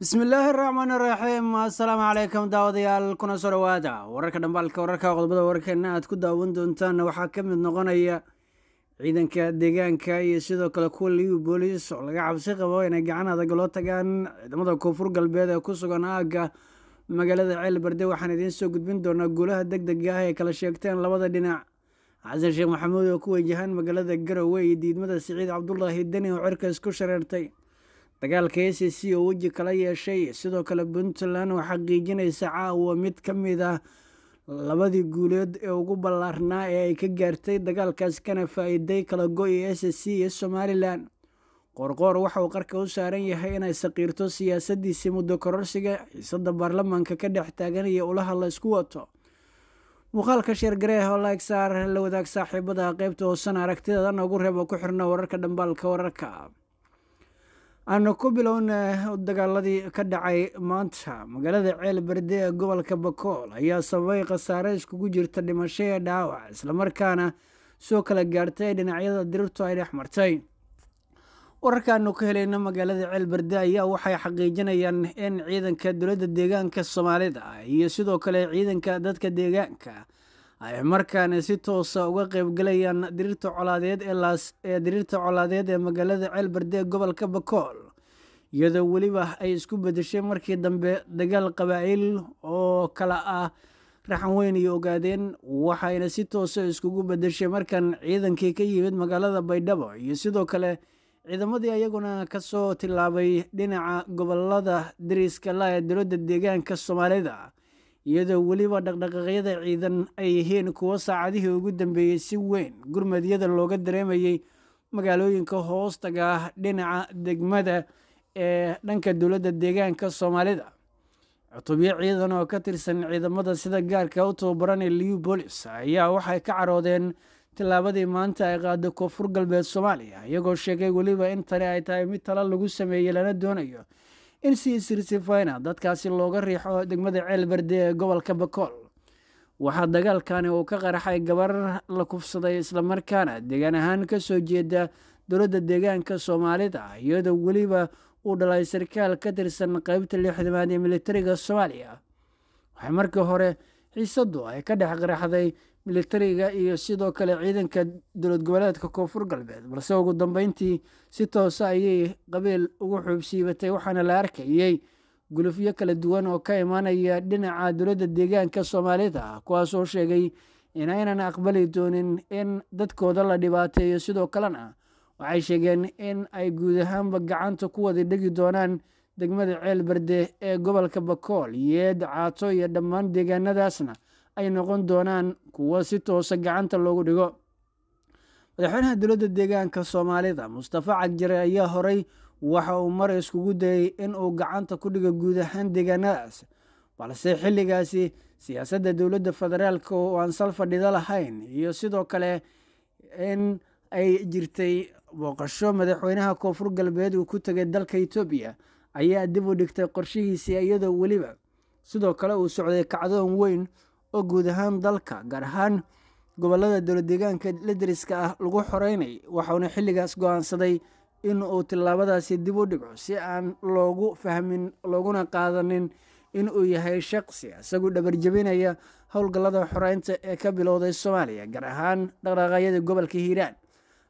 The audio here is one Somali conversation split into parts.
bismillaahi araxmaan iraxiim assalaamu calaykum daawadayaal kuna soo dhowaada wararka dhambaalka wararka qodobada wararkeena aad ku daawan doontaan waxaa ka mid noqonaya ciidanka deegaanka iyo sidoo kale kuwa liyu boolis oo laga cabsi qabo inay gacan adag loo tagaan. Ciidamada koonfur galbeed ee ku sugan aagga magaalada ceel berde waxaan idiin soo gudbin doonaa guulaha deg dega ah ay kala sheegteen labada dhinac. Xasan sheekh maxamuud oo ku wajahan magaalada garowe iyo diidmada siciid cabdulaahi deni oo cirka isku shareertay dagaalka a c oo weji kala yeeshay sidoo kale puntland oo xaqiijinaysa caawa mid ka mid ah labadii guuleed ee ugu ballaarnaa ee ay ka gaartay dagaalkaas kana faa-iiday kala go-i s c iyo somalilan qoorqoor waxa uu qarka u saaran yahay inay saqiirto siyaasadiisii muddo kororsiga xiisada baarlamaanka ka dhex taagan iyo ulaha la isku wato. Muuqaalka sheergareeh oo laeg saar la wadaag saaxiibada qeybta hoosan aragtidada noogu reeb oo ku xirna wararka dhambaalka wararka aanu ku bilowna dagaaladii ka dhacay maanta. Magaalada ceel berde ee gobolka bakool ayaa sababay khasaare iskugu jirta dhimasho ee dhaawac islamarkaana soo kala gaartay dhinacyada dirirtu ay dhex martay. Wararkaanu ka helayna magaalada ceel berde ayaa waxay xaqiijinayaan in ciidanka dowladda deegaanka soomaalida iyo sidoo kale ciidanka dadka deegaanka ay markaana si toosa uga qeybgalayaan diriirta colaadeed ee diriirta colaadeed ee magaalada ceel berde ee gobolka bakool iyadoo weliba ay isku bedeshay markii dambe dagaal qabaa-il oo kala ah raxan weyn ogaadeen waxayna si toosa iskugu bedeshay markan ciidankii ka yimid magaalada baydhabo. Iyo sidoo kale ciidamadii ayaguna ka soo tilaabay dhinaca gobollada dariiska la ee dowladda deegaanka soomaalida iyadoo weliba dhaqdhaqaaqyada ciidan ay yihiin kuwo saacadihii ugu dambeeyey si weyn. Gurmadyada looga dareemayey magaalooyinka hoostaga ah dhinaca degmada ee dhanka dowladda deegaanka soomaalida. Cutubyo ciidan oo ka tirsan ciidamada sida gaarka u tababaran ee liu bolis ayaa waxay ka caroodeen tillaabadii maanta ay qaado koonfur galbeed soomaaliya iyagoo sheegay weliba in tani ay tahay mid tala lagu sameeyey lana doonayo in si isirsifayna dadkaasi looga riixo degmada ceel berde ee gobolka bakool waxaa dagaalkani uu ka qaraxay gabar la kufsaday islamarkaana deegaan ahaan ka soo jeeda dowladda deegaanka soomaalida iyadoo weliba uu dhalay sarkaal ka tirsan qeybta lixdamaad ee militariga soomaaliya. Waxay markii hore xiisadu ay ka dhex qaraxday militariga iyo sidoo kale ciidanka dowlad goboleedka koonfur galbeed. Balse ugu dambeyntii si toosa ayay qabiil ugu xuubsiibatay waxaana la arkayey gulufyo kala duwan oo ka imaanaya dhinaca dowladda deegaanka soomaalida kuwaasoo sheegay inaynan aqbali doonin in dadkooda la dhibaateeyo. Sidoo kalena waxay sheegeen in ay guud ahaanba gacanta ku wada dhegi doonaan degmada ceel berde ee gobolka bakool yeed caato iyo dhammaan deegaanadaasna ay noqon doonaan kuwo si toosa gacanta loogu dhigo. Madaxweynaha dowladda deegaanka soomaalida mustafa cagjare ayaa horey waxa uu mar iskugu dayay in uu gacanta ku dhigo guud ahaan deegaanadaas balse xilligaasi siyaasadda dowladda federaalk oo aan sal fadhido lahayn iyo sidoo kale in ay jirtay booqasho madaxweynaha koonfur galbeed uu ku tegay dalka etoobiya ayaa dib u dhigtay qorshihiisii iyadoo weliba. Sidoo kale uu socday kacdoon weyn oo guud ahaan dalka gaar ahaan gobollada dowlad deegaanka la dariska ah lagu xoreynay waxauna xilligaas go'aansaday in uu tillaabadaasi dib u dhigo si aan loogu fahmin looguna qaadanin in uu yahay shaqsi isagu dhabarjabinaya howlgallada xoreynta ee ka bilowday soomaaliya gaar ahaan dhaqdhaqaaqyada gobolka hiiraan.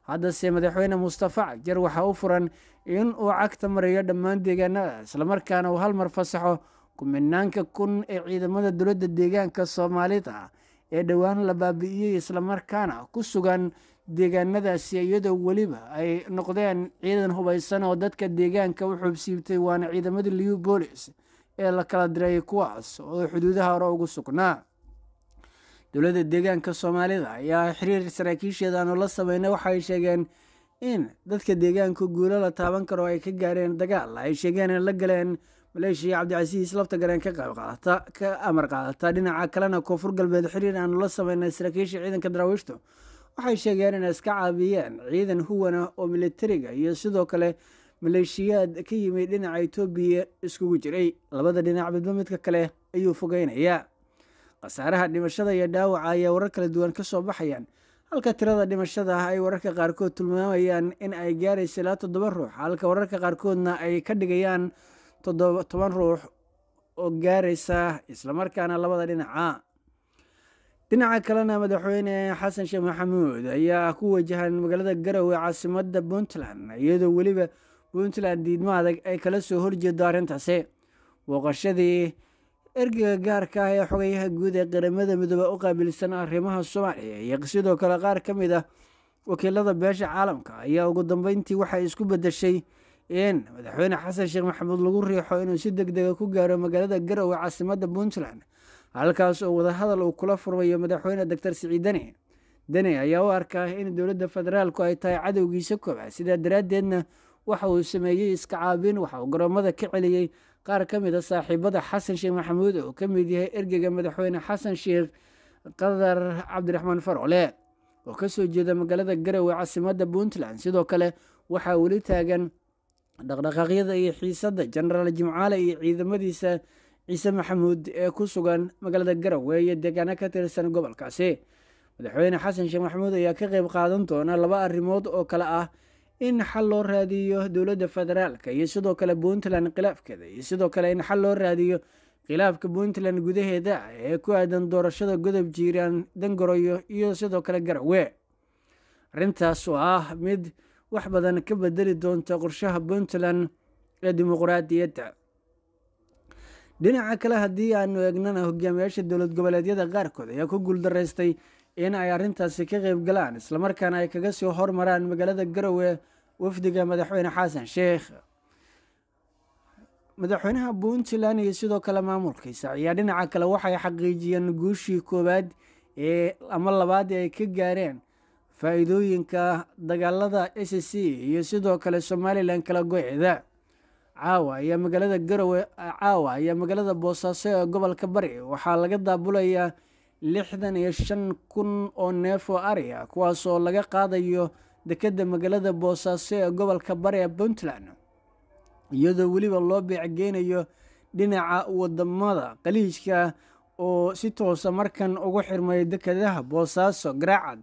Haddase madaxweyne mustafa cagjar waxaa u furan in uu cagta marayo dhammaan deegaanada islamarkaana uu hal mar fasaxo kuminaanka kun ee ciidamada dowladda deegaanka soomaalida ee dhowaan la baabi'iyey islamarkaana ku sugan deegaanadaasi iyadoo weliba ay noqdeen ciidan hubaysan oo dadka deegaanka u xubsiibtay waana ciidamadii liu bolis ee la kala diray kuwaas oo xuduudaha hore ugu sugnaa. Dowladda deegaanka soomaalida ayaa xiriir saraakiisheeda aanu la sameynay waxaay sheegeen in dadka deegaanka guulo la taaban karo ay ka gaareen dagaal ay sheegeen in la galeen maleeshiya cabdicasiis lafta gareen ka qayb qaadata ka amar qaadata dhinaca kalena koonfur galbeed xiriir aanu la sameynay saraakiisha ciidanka daraawiishtu. Waxay sheegeen inay iska caabiyeen ciidan huwana oo militariga iyo sidoo kale maleeshiyaad ka yimid dhinaca etoobiya iskugu jiray. Labada dhinac midba midka kale ayuu fogeynayaa khasaaraha dhimashada iyo dhaawaca ayaa warar kala duwan ka soo baxayaan. Halka tirada dhimashada ah ay wararka qaarkood tilmaamayaan in ay gaaraysa ilaa toddoba ruux halka wararka qaarkoodna ay ka dhigayaan toban ruux oo gaaraysa islamarkaana labada dhinaca. Dhinaca kalena madaxweyne xasan sheekh maxamuud ayaa ku wajahan magaalada garowe caasimada puntland iyadoo weliba puntland diidmo adag ay kala soo horjeedo arrintaasi. Booqashadii ergeyga gaarka ah ee xogayaha guud ee qaramada midoobe u qaabilsan arrimaha soomaaliya iyo sidoo kale qaar ka mid ah wakiilada beesha caalamka ayaa ugu dambeyntii waxay isku bedeshay in madaxweyne xasan sheekh maxamuud lagu riixo inuu si deg dega ku gaaro magaalada garowe caasimada puntland halkaas oo wadahadal uu kula furmayo madaxweyne doctor siciid deni deni ayaa u arkaa in dowladda federaalku ay tahay cadowgiisa koobaad sidaa daraaddeedna waxa uu sameeyey iska caabin waxa uu garoomada ka celiyey qaar ka mid a saaxiibada xasan sheekh maxamuud oo ka mid yahay ergeyga madaxweyne xasan sheekh qadar cabdiraxmaan farole oo ka soo jeeda magaalada garowe caasimada puntland. Sidoo kale waxaa weli taagan dhaqdhaqaaqyada iyo xiisadda jenaraal jimcaale iyo ciidamadiisa ciise maxamuud ee ku sugan magaalada garowe iyo deegaano ka tirsan gobolkaasi. Madaxweyne xasan sheekh maxamuud ayaa ka qeyb qaadan doona laba arrimood oo kale ah in xal loo raadiyo dowladda federaalka iyo sidoo kale puntland khilaafkeeda iyo sidoo kale in xal loo raadiyo khilaafka puntland gudaheeda ee ku aadan doorashada godob jiiraan dangoroyo iyo sidoo kale garowe arrintaas oo ah mid wax badan ka bedeli doonta qorshaha puntland ee dimuqraadiyadda. Dhinaca kale haddii aanu eegnana hogaamiyaasha dowlad goboleedyada qaarkood ayaa ku guuldaraystay in ay arrintaasi ka qeyb galaan islamarkaana ay kaga soo hormaraan magaalada garowe wafdiga madaxweyne xasan sheekh madaxweynaha puntland iyo sidoo kale maamulkiisa ayaa dhinaca kale waxay xaqiijiyeen guushii koowaad ee ama labaad ee ay ka gaareen faa-iidooyinka dagaalada s c iyo sidoo kale somalilan kala go-eeda. Caawa ayaa magaalada garowe caawa ayaa magaalada boosaaso ee gobolka bari. Waxaa laga daabulayaa lixdan iyo shan kun oo neef oo ari ah kuwaasoo laga qaadayo dekedda magaalada boosaaso ee gobolka bari ee puntland. Iyadoo weliba loo beecgeynayo dhinaca waddamada qaliijka oo si toosa markan ugu xirmay dekedaha boosaaso garaacad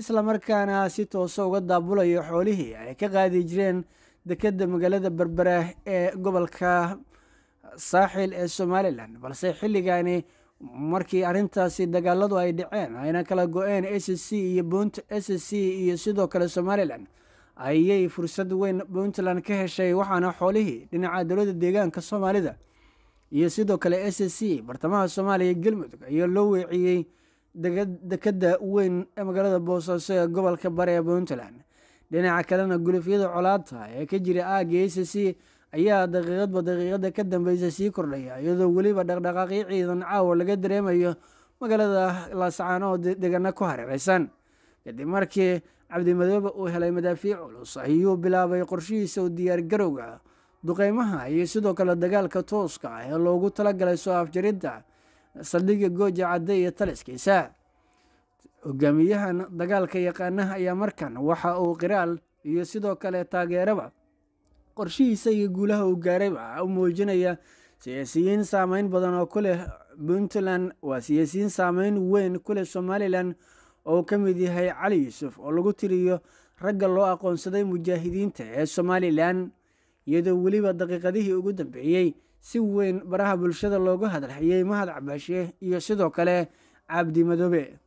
islamarkaana si toosa uga daabulayo xoolihii ay ka qaadi jireen dekedda magaalada berbera ee gobolka saaxil ee somalilan balse xilligaani markii arrintaasi dagaaladu ay dhaceen ayna kala go-een s c iyo bunt s c iyo sidoo kale somalilan ayay fursad weyn puntland ka heshay waxaana xoolihii dhinaca dowladda deegaanka soomaalida iyo sidoo kale s c bartamaha soomaaliya galmudug ayaa loo weeciyey dekeda weyn ee magaalada boosaaso ee gobolka bare ee puntland. Dhinaca kalena gulufyada colaadta ee ka jira aaga s c ayaa daqiiqadba daqiiqada ka dambeysa sii kordhaya iyadoo weliba dhaqdhaqaaqyo ciidan caawa laga dareemayo magaalada laascaano oo ku hareereysan kadib markii cabdimadoobe uu helay madaafiic culus ayuu bilaabay qorshihiisa u diyaargarowga duqeymaha iyo sidoo kale dagaalka tooska ah ee loogu talagalay soo afjaridda saldhigga gooja cadde iyo taliskiisa. Hogaamiyahan dagaalka yaqaanaha ayaa markan waxa uu qiraal iyo sidoo kale taageeraba qorshihiisa iyo guulaha uu gaarayba u muujinaya siyaasiyiin saameyn badan oo ku leh puntland. Waa siyaasiyiin saameyn weyn ku leh somalilan oo ka mid yahay cali yuusuf oo lagu tiriyo ragga loo aqoonsaday mujaahidiinta ee somalilan iyadoo weliba daqiiqadihii ugu dambeeyey si weyn baraha bulshada looga hadalhayay mahad cabaashe iyo sidoo kale cabdi madoobe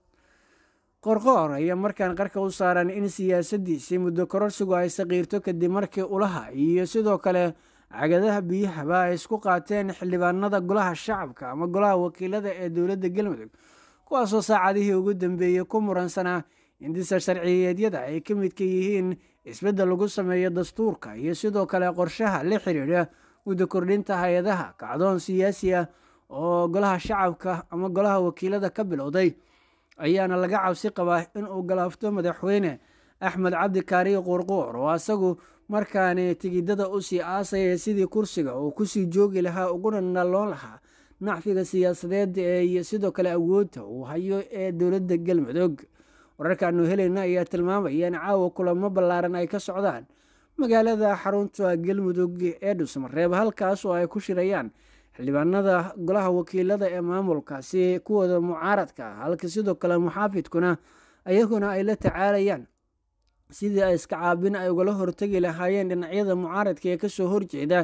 qorqoor ayaa markaan qarka u saaran in siyaasadiisii muddo kororsigu ay saqiirto kadib markii ulaha iyo sidoo kale cagadaha biyahaba ay isku qaateen xildhibaanada golaha shacabka ama golaha wakiilada ee dowladda galmudug kuwaasoo saacadihii ugu dambeeyey ku muransanaa indisa sharciyeedyada ay ka midka yihiin isbeddel lagu sameeyo dastuurka iyo sidoo kale qorshaha la xiriira muddo kordhinta hay'adaha kacdoon siyaasi ah oo golaha shacabka ama golaha wakiilada ka bilowday ayaana laga cabsi qabaa in uu galaafto madaxweyne axmed cabdi kaariyo qoorqoor oo asagu markaani tigidada u sii aasaya sidii kursiga uu ku sii joogi lahaa uguna naloon lahaa nacfiga siyaasadeed ee iyo sidoo kale awoodda uu hayo ee dowladda galmudug. Wararkaanu helayna ayaa tilmaamaya in caawa kulamo ballaaran ay ka socdaan magaalada xarunta galmudug ee dhusmareeb halkaas oo ay ku shirayaan xildhibaanada golaha wakiilada ee maamulkaasi kuwooda mucaaradka halka sidoo kale muxaafidkuna ayaguna ay la tacaalayaan sidii ay iska caabin ay ugala hortegi lahaayeen dhinacyada mucaaradka ee ka soo horjeeda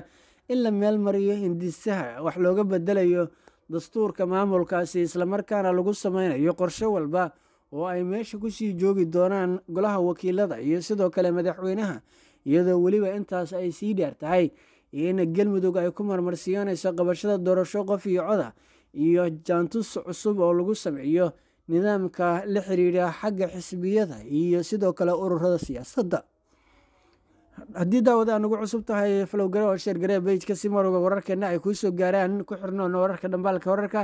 in la meel mariyo hindisaha wax looga bedelayo dastuurka maamulkaasi islamarkaana lagu sameynayo qorshe walba oo ay meesha ku sii joogi doonaan golaha wakiilada iyo sidoo kale madaxweynaha iyadoo weliba intaas ay sii dheer tahay. In galmudug ay ku marmarsiinayso qabashada doorasho qof iyo coda iyo jaantus cusub oo lagu sameeyo nidaamka la xiriira xagga xisbiyada iyo sidoo kale ururada siyaasadda. Haddii daawada aa nagu cusub tahay falowgare oo sheergaree bejka si marwga wararkeena ay kuusoo gaaraan ku xirnoon wararka dhambaalka wararka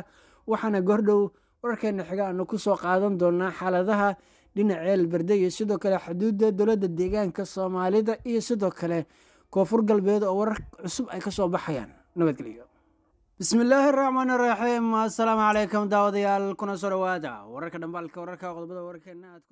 waxaana goordhow wararkeena xiga aanu ku soo qaadan doonaa xaaladaha dhinaceel berde iyo sidoo kale xuduudda dowladda deegaanka soomaalida iyo sidoo kale koonfur galbeed oo warar cusub ay ka soo baxayaan. Nabadgelyo bismillaahi araxmaan iraxiim assalaamu calaykum daawadayaal kuna soo dhawaada wararka dhambaalka wararka qodobada wararkeena aad